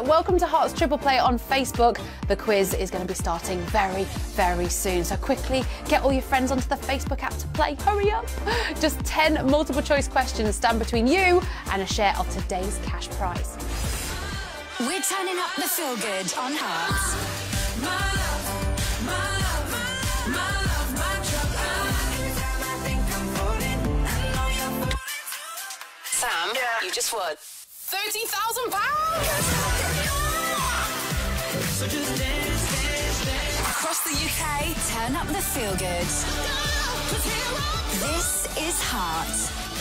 Welcome to Hearts Triple Play on Facebook. The quiz is going to be starting very, very soon. So quickly get all your friends onto the Facebook app to play. Hurry up! Just 10 multiple choice questions stand between you and a share of today's cash prize. We're turning up the feel good on Hearts. Sam, you just won £30,000! Across the UK, turn up the feel good. This is Heart.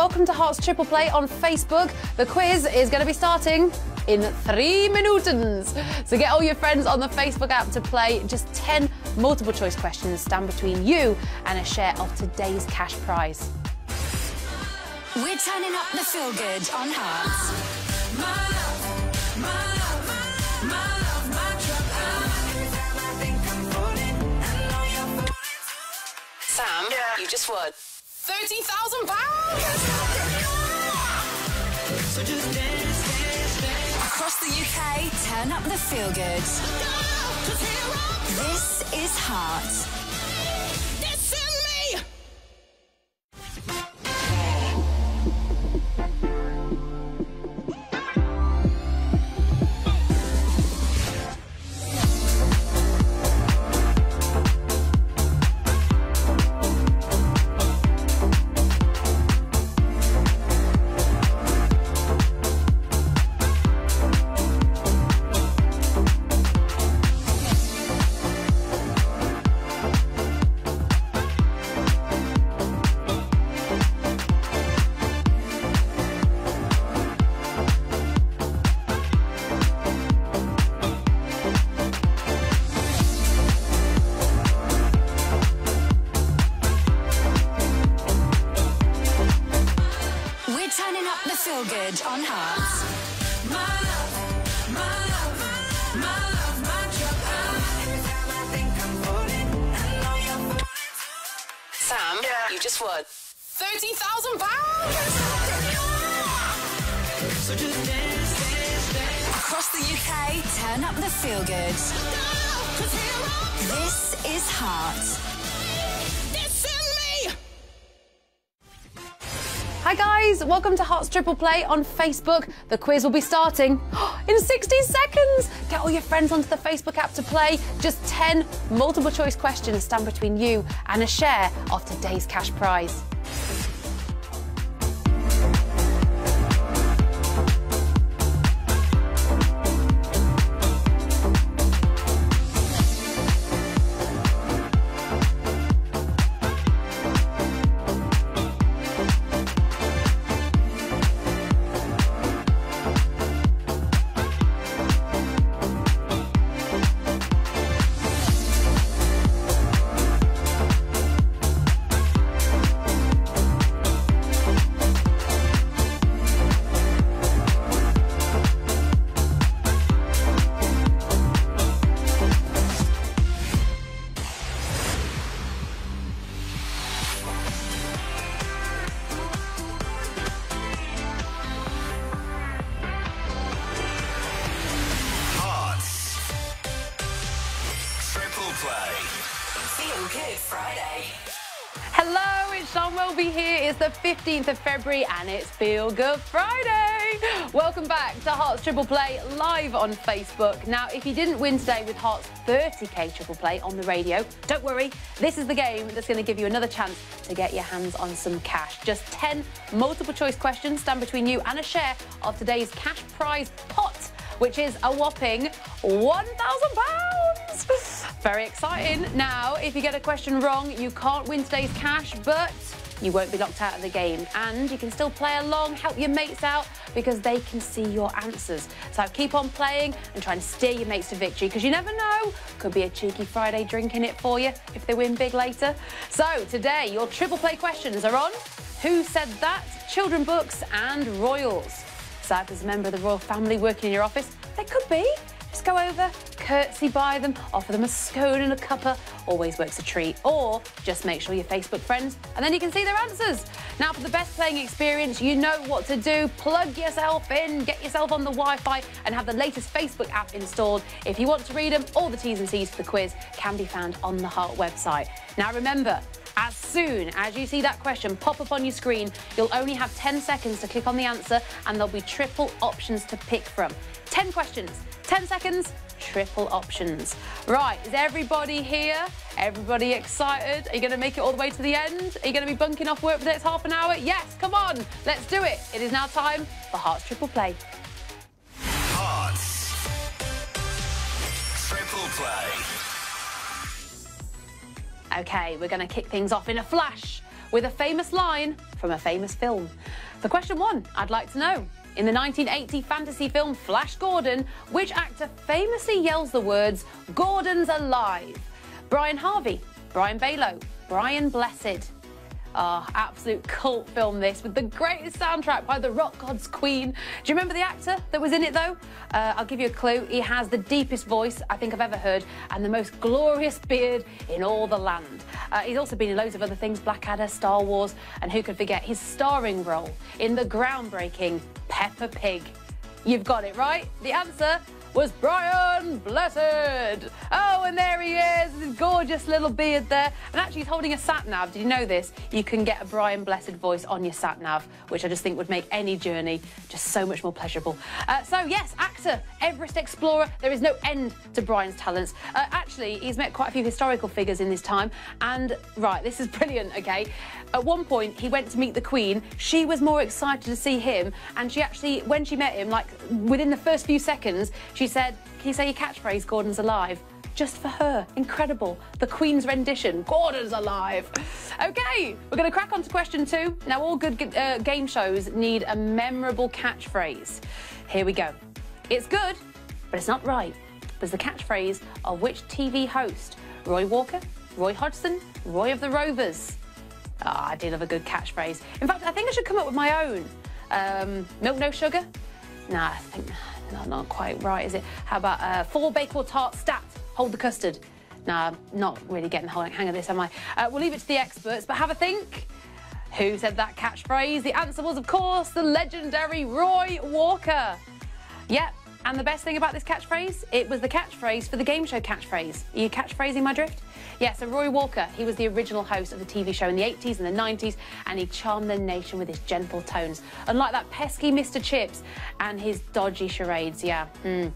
Welcome to Hearts Triple Play on Facebook. The quiz is going to be starting in three minutes. So get all your friends on the Facebook app to play. Just 10 multiple choice questions stand between you and a share of today's cash prize. We're turning up the feel good on Hearts. Sam, you just won £30,000! Across the UK, turn up the feel good. This is Heart. Sam, you just won £30,000! Across the UK, turn up the feel good. This is Heart. Hi guys, welcome to Hearts Triple Play on Facebook. The quiz will be starting in 60 seconds. Get all your friends onto the Facebook app to play. Just 10 multiple choice questions stand between you and a share of today's cash prize. Friday. Hello, it's Sian Welby here. It's the 15th of February and it's Feel Good Friday. Welcome back to Hearts Triple Play live on Facebook. Now, if you didn't win today with Hearts 30k Triple Play on the radio, don't worry. This is the game that's going to give you another chance to get your hands on some cash. Just 10 multiple choice questions stand between you and a share of today's cash prize pot. Which is a whopping £1,000. Very exciting. Now, if you get a question wrong, you can't win today's cash, but you won't be locked out of the game. And you can still play along, help your mates out, because they can see your answers. So keep on playing and try and steer your mates to victory, because you never know, could be a cheeky Friday drink in it for you if they win big later. So today, your triple play questions are on Who Said That, Children Books and Royals. If there's a member of the royal family working in your office, they could be. Just go over, curtsy by them, offer them a scone and a cuppa, always works a treat. Or just make sure you're Facebook friends and then you can see their answers. Now, for the best playing experience, you know what to do. Plug yourself in, get yourself on the Wi-Fi and have the latest Facebook app installed. If you want to read them, all the T's and C's for the quiz can be found on the Heart website. Now, remember, as soon as you see that question pop up on your screen, you'll only have 10 seconds to click on the answer and there'll be triple options to pick from. 10 questions, 10 seconds, triple options. Right, is everybody here? Everybody excited? Are you going to make it all the way to the end? Are you going to be bunking off work for the next half an hour? Yes, come on, let's do it. It is now time for Hearts Triple Play. Hearts. Triple play. Okay, we're going to kick things off in a flash with a famous line from a famous film. For question one, I'd like to know in the 1980 fantasy film Flash Gordon, which actor famously yells the words, Gordon's alive? Brian Harvey, Brian Balow, Brian Blessed. Oh, absolute cult film this with the greatest soundtrack by the rock gods Queen. Do you remember the actor that was in it though? Uh, I'll give you a clue. He has the deepest voice I think I've ever heard and the most glorious beard in all the land. Uh, he's also been in loads of other things, Blackadder, Star Wars, and who could forget his starring role in the groundbreaking Peppa Pig. You've got it right. The answer was Brian Blessed. Oh, and there he is, his gorgeous little beard there. And actually, he's holding a sat nav. Did you know this? You can get a Brian Blessed voice on your sat nav, which I just think would make any journey just so much more pleasurable. Uh, so, yes, actor, Everest explorer. There is no end to Brian's talents. Uh, actually, he's met quite a few historical figures in this time. And, right, this is brilliant, okay? At one point, he went to meet the Queen. She was more excited to see him. And she actually, when she met him, like within the first few seconds, she said, Can you say your catchphrase, Gordon's alive? Just for her. Incredible. The Queen's rendition. Gordon's alive. Okay, we're going to crack on to question two. Now, all good uh, game shows need a memorable catchphrase. Here we go. It's good, but it's not right. There's the catchphrase of which TV host? Roy Walker, Roy Hodgson, Roy of the Rovers. Oh, I do love a good catchphrase. In fact, I think I should come up with my own. Um, milk, no sugar? Nah, I think not, not quite right, is it? How about uh, four Bakewell tart stat, hold the custard? Nah, not really getting the hang of this, am I? Uh, we'll leave it to the experts, but have a think. Who said that catchphrase? The answer was, of course, the legendary Roy Walker. Yep, and the best thing about this catchphrase, it was the catchphrase for the game show catchphrase. Are you catchphrasing my drift? Yeah, so Roy Walker, he was the original host of the TV show in the 80s and the 90s, and he charmed the nation with his gentle tones. Unlike that pesky Mr. Chips and his dodgy charades, yeah. Mm.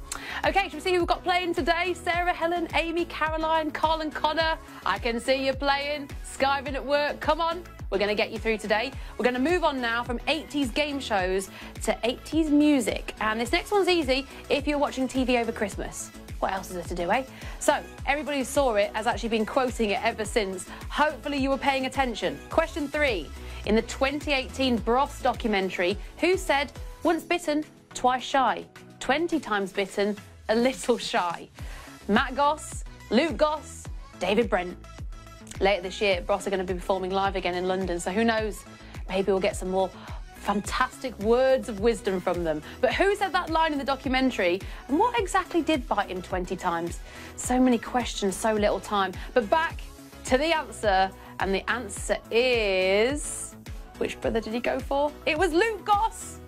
Okay, shall we see who we've got playing today? Sarah, Helen, Amy, Caroline, Carl and Connor. I can see you playing. Skiving at work. Come on, we're going to get you through today. We're going to move on now from 80s game shows to 80s music. And this next one's easy if you're watching TV over Christmas. What else is there to do, eh? So, everybody who saw it has actually been quoting it ever since. Hopefully, you were paying attention. Question three. In the 2018 Bros documentary, who said, once bitten, twice shy? 20 times bitten, a little shy? Matt Goss, Luke Goss, David Brent. Later this year, Bros are going to be performing live again in London, so who knows? Maybe we'll get some more fantastic words of wisdom from them. But who said that line in the documentary? And what exactly did bite him 20 times? So many questions, so little time. But back to the answer, and the answer is. Which brother did he go for? It was Luke Goss.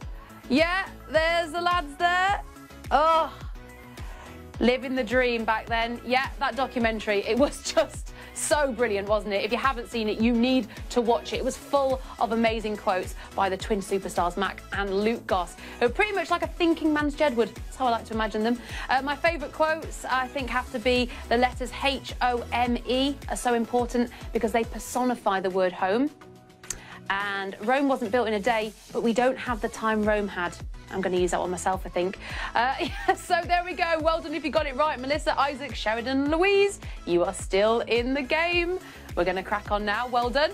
Yeah, there's the lads there. Oh, living the dream back then. Yeah, that documentary, it was just so brilliant, wasn't it? If you haven't seen it, you need to watch it. It was full of amazing quotes by the twin superstars, Matt and Luke Goss, who are pretty much like a thinking man's Jedward. That's how I like to imagine them. Uh, my favourite quotes, I think, have to be the letters H-O-M-E are so important because they personify the word home. And Rome wasn't built in a day, but we don't have the time Rome had. I'm going to use that one myself, I think. Uh, so there we go. Well done if you got it right. Melissa, Isaac, Sheridan, Louise, you are still in the game. We're going to crack on now. Well done.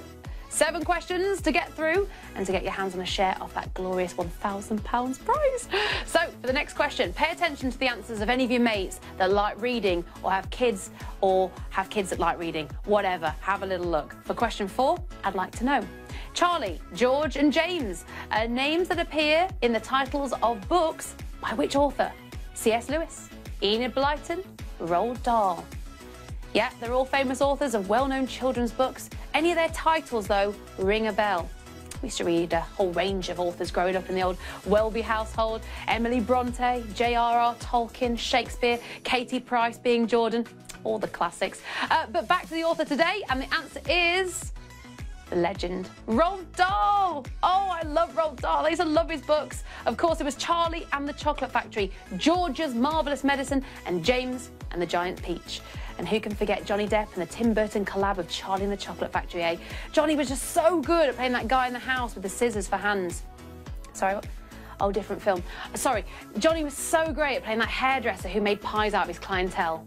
Seven questions to get through and to get your hands on a share of that glorious £1,000 prize. So, for the next question, pay attention to the answers of any of your mates that like reading or have kids or have kids that like reading. Whatever, have a little look. For question four, I'd like to know. Charlie, George, and James are names that appear in the titles of books by which author? C.S. Lewis, Enid Blyton, Roald Dahl. Yeah, they're all famous authors of well known children's books. Any of their titles, though, ring a bell. We used to read a whole range of authors growing up in the old Welby household Emily Bronte, J.R.R. Tolkien, Shakespeare, Katie Price being Jordan, all the classics. Uh, but back to the author today, and the answer is the legend, Roald Dahl. Oh, I love Roald Dahl. I used to love his books. Of course, it was Charlie and the Chocolate Factory, George's Marvellous Medicine, and James and the Giant Peach. And who can forget Johnny Depp and the Tim Burton collab of Charlie and the Chocolate Factory, eh? Johnny was just so good at playing that guy in the house with the scissors for hands. Sorry, what? Oh, different film. Sorry, Johnny was so great at playing that hairdresser who made pies out of his clientele.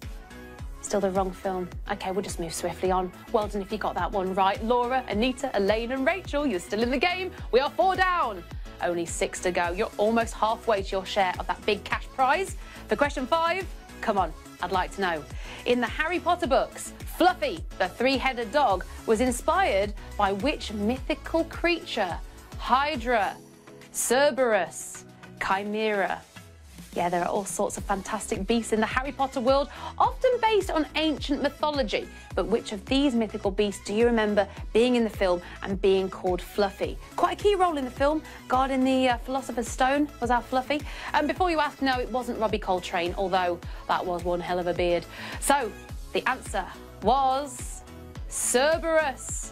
Still the wrong film. Okay, we'll just move swiftly on. Well done if you got that one right. Laura, Anita, Elaine, and Rachel, you're still in the game. We are four down. Only six to go. You're almost halfway to your share of that big cash prize. For question five, come on, I'd like to know. In the Harry Potter books, Fluffy, the three headed dog, was inspired by which mythical creature? Hydra, Cerberus, Chimera. Yeah, there are all sorts of fantastic beasts in the Harry Potter world, often based on ancient mythology. But which of these mythical beasts do you remember being in the film and being called Fluffy? Quite a key role in the film. Guarding the uh, Philosopher's Stone was our Fluffy. And before you ask, no, it wasn't Robbie Coltrane, although that was one hell of a beard. So the answer was Cerberus.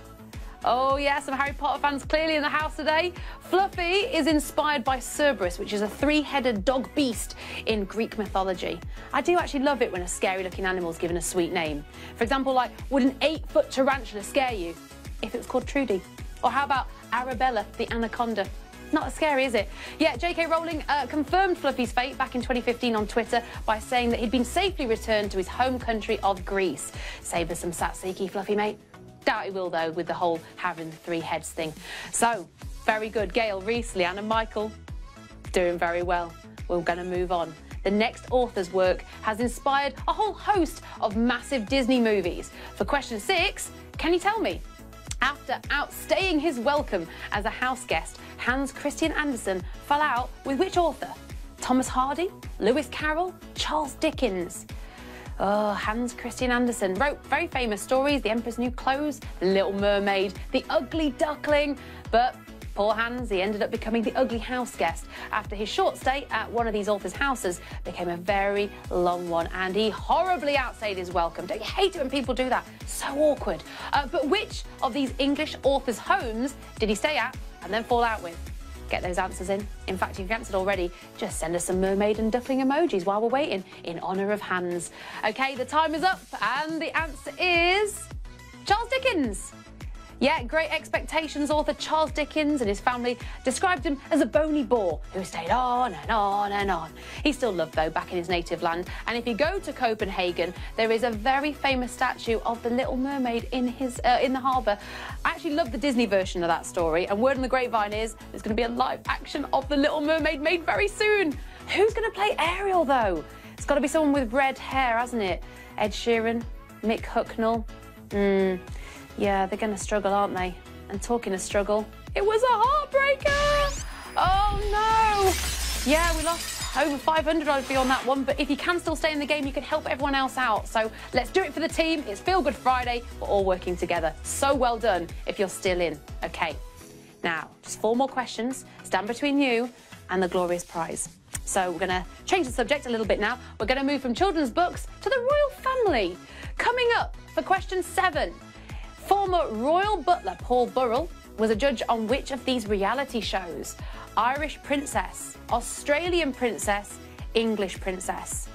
Oh, yeah, some Harry Potter fans clearly in the house today. Fluffy is inspired by Cerberus, which is a three headed dog beast in Greek mythology. I do actually love it when a scary looking animal is given a sweet name. For example, like, would an eight foot tarantula scare you if it was called Trudy? Or how about Arabella the anaconda? Not as scary, is it? Yeah, J.K. Rowling uh, confirmed Fluffy's fate back in 2015 on Twitter by saying that he'd been safely returned to his home country of Greece. Save us some tzatziki, Fluffy mate. Doubt he will, though, with the whole having three heads thing. So, very good. Gail, Reese, Leanne and Michael, doing very well. We're going to move on. The next author's work has inspired a whole host of massive Disney movies. For question six, can you tell me? After outstaying his welcome as a house guest, Hans Christian Andersen fell out with which author? Thomas Hardy, Lewis Carroll, Charles Dickens. Oh, Hans Christian Andersen wrote very famous stories The Emperor's New Clothes, The Little Mermaid, The Ugly Duckling, but Poor Hans, he ended up becoming the ugly house guest after his short stay at one of these authors' houses became a very long one and he horribly outstayed his welcome. Don't you hate it when people do that? So awkward. Uh, but which of these English authors' homes did he stay at and then fall out with? Get those answers in. In fact, if you've answered already, just send us some mermaid and duckling emojis while we're waiting in honour of Hans. OK, the time is up and the answer is Charles Dickens. Yeah, Great Expectations author Charles Dickens and his family described him as a bony bore who stayed on and on and on. He's still loved, though, back in his native land. And if you go to Copenhagen, there is a very famous statue of the Little Mermaid in his uh, in the harbour. I actually love the Disney version of that story. And word on the grapevine is there's going to be a live action of the Little Mermaid made very soon. Who's going to play Ariel, though? It's got to be someone with red hair, hasn't it? Ed Sheeran, Mick Hucknall. Hmm. Yeah, they're going to struggle, aren't they? And talking of struggle, it was a heartbreaker! Oh no! Yeah, we lost over 500 I'd be on that one, but if you can still stay in the game, you can help everyone else out. So let's do it for the team. It's Feel Good Friday. We're all working together. So well done if you're still in. Okay, now just four more questions. Stand between you and the glorious prize. So we're going to change the subject a little bit now. We're going to move from children's books to the royal family. Coming up for question seven. Former royal butler Paul Burrell was a judge on which of these reality shows? Irish Princess, Australian Princess, English Princess.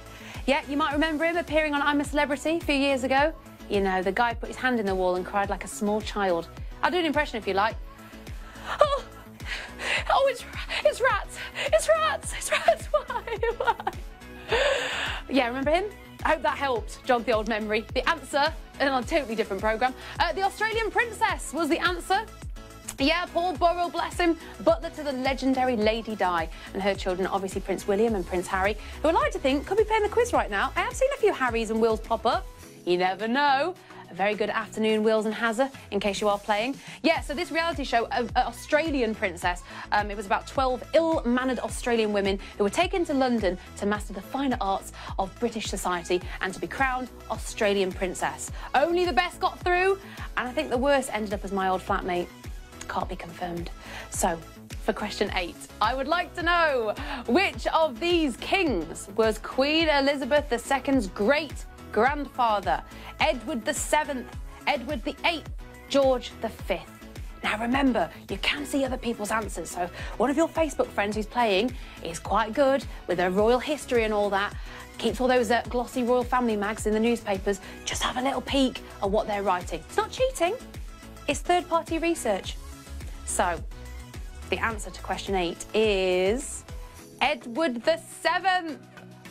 Yeah, you might remember him appearing on I'm a Celebrity a few years ago. You know, the guy put his hand in the wall and cried like a small child. I'll do an impression if you like. Oh, Oh, it's it's rats. It's rats. It's rats. Why? Why? Yeah, remember him? I hope that helped jog the old memory. The answer, in a totally different programme, uh, the Australian princess was the answer. Yeah, Paul Burrell, bless him, butler to the legendary Lady Di and her children, obviously Prince William and Prince Harry, who I like to think could be playing the quiz right now. I have seen a few Harrys and Wills pop up. You never know. A very good afternoon, Wills and Hazza, in case you are playing. Yeah, so this reality show, Australian Princess, um, it was about 12 ill-mannered Australian women who were taken to London to master the finer arts of British society and to be crowned Australian Princess. Only the best got through, and I think the worst ended up as my old flatmate. Can't be confirmed. So, for question eight. I would like to know which of these kings was Queen Elizabeth II's great grandfather, Edward VII, Edward VIII, George V. Now remember, you can see other people's answers, so one of your Facebook friends who's playing is quite good with their royal history and all that, keeps all those uh, glossy royal family mags in the newspapers, just have a little peek at what they're writing. It's not cheating, it's third-party research. So, the answer to question eight is Edward VII.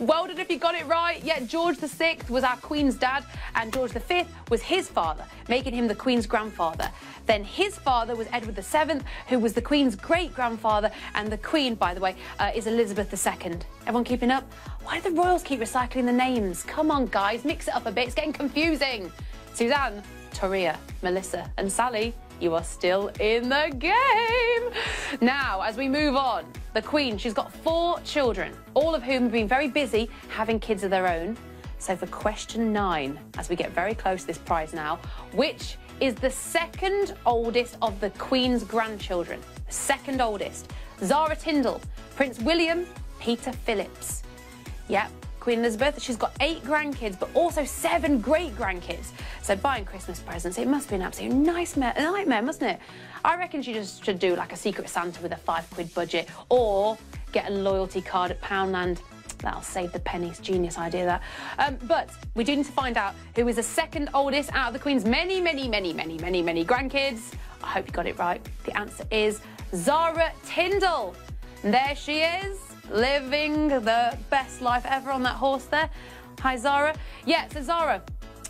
Well done if you got it right. Yeah, George VI was our Queen's dad, and George V was his father, making him the Queen's grandfather. Then his father was Edward VII, who was the Queen's great grandfather, and the Queen, by the way, uh, is Elizabeth II. Everyone keeping up? Why do the royals keep recycling the names? Come on, guys, mix it up a bit. It's getting confusing. Suzanne, Toria, Melissa, and Sally you are still in the game. Now, as we move on, the Queen, she's got four children, all of whom have been very busy having kids of their own. So for question nine, as we get very close to this prize now, which is the second oldest of the Queen's grandchildren? Second oldest. Zara Tindall, Prince William, Peter Phillips. Yep, Queen Elizabeth. She's got eight grandkids, but also seven great grandkids. So buying Christmas presents, it must be an absolute nice nightmare, mustn't it? I reckon she just should do like a Secret Santa with a five quid budget or get a loyalty card at Poundland. That'll save the pennies. Genius idea, that. Um, but we do need to find out who is the second oldest out of the Queen's many, many, many, many, many, many grandkids. I hope you got it right. The answer is Zara Tindall. And there she is living the best life ever on that horse there. Hi, Zara. Yeah, so Zara,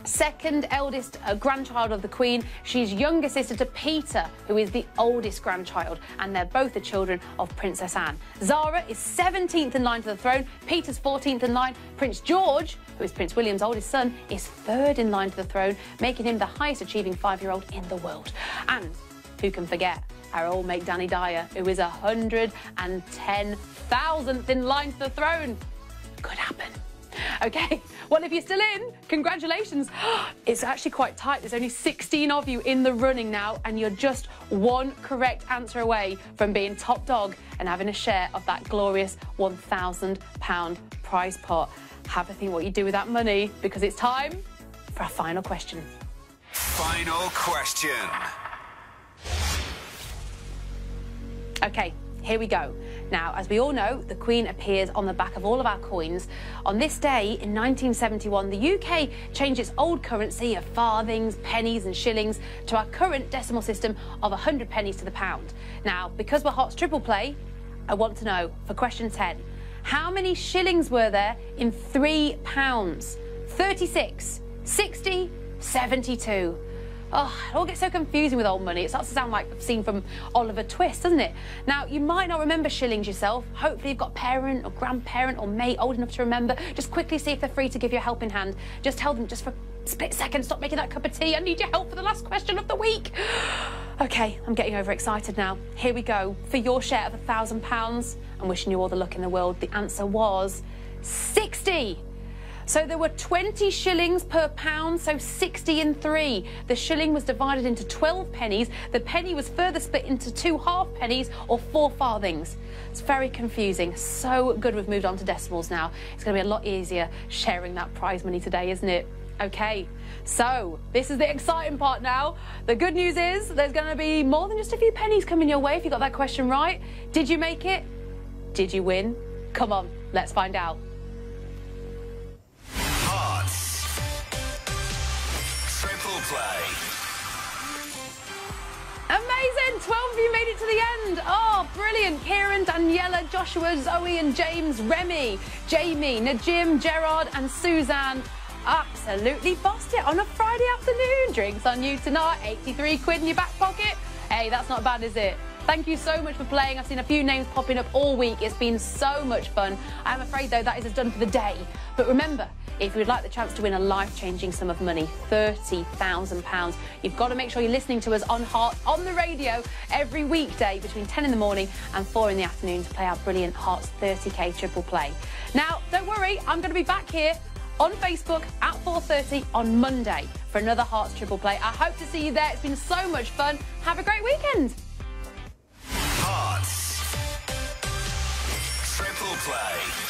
second eldest uh, grandchild of the Queen. She's younger sister to Peter, who is the oldest grandchild, and they're both the children of Princess Anne. Zara is 17th in line to the throne, Peter's 14th in line. Prince George, who is Prince William's oldest son, is third in line to the throne, making him the highest achieving five year old in the world. And who can forget our old mate Danny Dyer, who is 110,000th in line to the throne? Could happen. Okay, well, if you're still in, congratulations. It's actually quite tight. There's only 16 of you in the running now, and you're just one correct answer away from being top dog and having a share of that glorious £1,000 prize pot. Have a think what you do with that money because it's time for a final question. Final question. Okay, here we go. Now, as we all know, the Queen appears on the back of all of our coins. On this day in 1971, the UK changed its old currency of farthings, pennies and shillings to our current decimal system of 100 pennies to the pound. Now, because we're Hearts Triple Play, I want to know, for question 10, how many shillings were there in three pounds? 36, 60, 72. Oh, it all gets so confusing with old money. It starts to sound like a scene from Oliver Twist, doesn't it? Now, you might not remember shillings yourself. Hopefully you've got parent or grandparent or mate old enough to remember. Just quickly see if they're free to give you a helping hand. Just tell them just for a split second, stop making that cup of tea. I need your help for the last question of the week. Okay, I'm getting overexcited now. Here we go. For your share of a thousand pounds, I'm wishing you all the luck in the world. The answer was 60. So there were 20 shillings per pound, so 60 in three. The shilling was divided into 12 pennies. The penny was further split into two half pennies or four farthings. It's very confusing. So good we've moved on to decimals now. It's going to be a lot easier sharing that prize money today, isn't it? Okay, so this is the exciting part now. The good news is there's going to be more than just a few pennies coming your way if you got that question right. Did you make it? Did you win? Come on, let's find out. Play. Amazing! Amazing! 12 of you made it to the end. Oh, brilliant. Kieran, Daniela, Joshua, Zoe and James, Remy, Jamie, Najim, Gerard and Suzanne absolutely bossed it on a Friday afternoon. Drinks on you tonight, 83 quid in your back pocket. Hey, that's not bad, is it? Thank you so much for playing. I've seen a few names popping up all week. It's been so much fun. I'm afraid, though, that is as done for the day. But remember, if you would like the chance to win a life-changing sum of money, £30,000, you've got to make sure you're listening to us on Heart on the radio every weekday between 10 in the morning and 4 in the afternoon to play our brilliant Hearts 30k triple play. Now, don't worry, I'm going to be back here on Facebook at 4.30 on Monday for another Hearts triple play. I hope to see you there. It's been so much fun. Have a great weekend. Play.